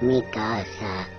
mi casa.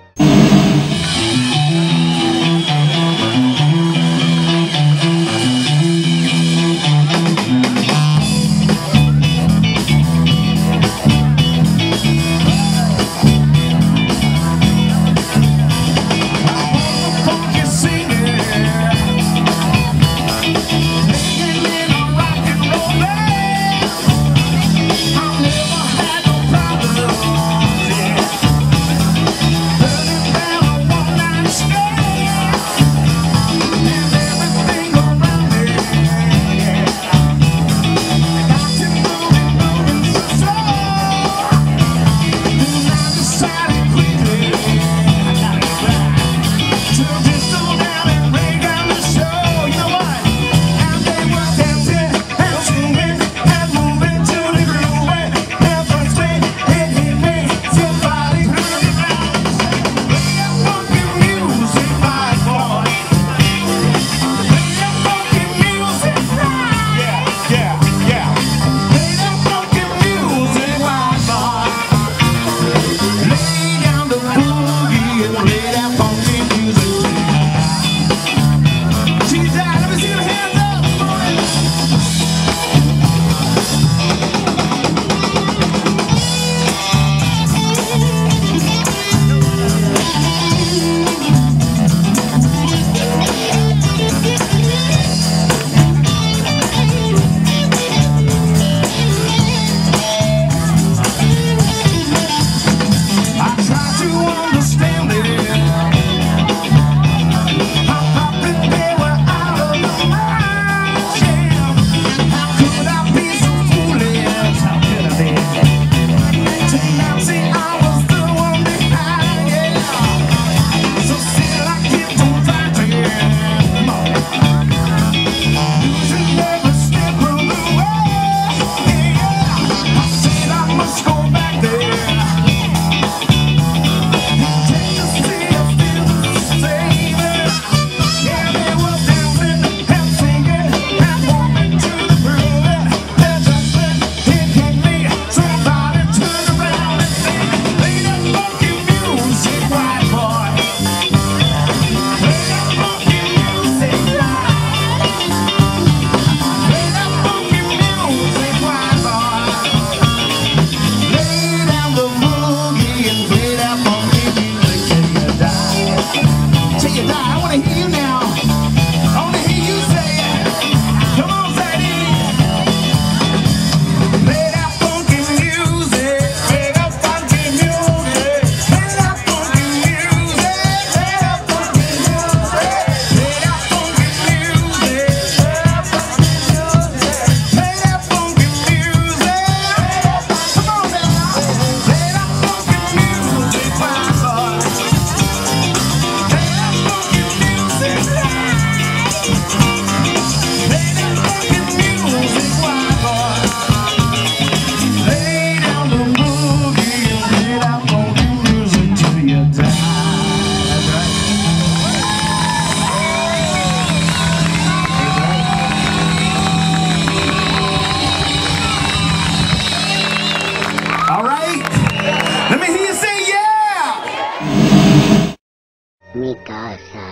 All right? Let me hear you say yeah! Mi casa.